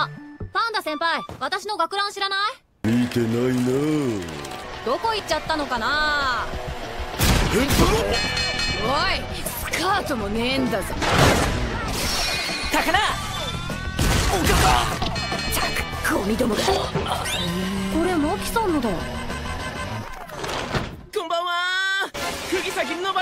あパンダ先輩私の学ラン知らない？見てないな。どこ行っちゃったのかな？おいスカートもねえんだぞ。高菜！おかかャックゴミどもが。これマキさんのだこんばんは。釘崎の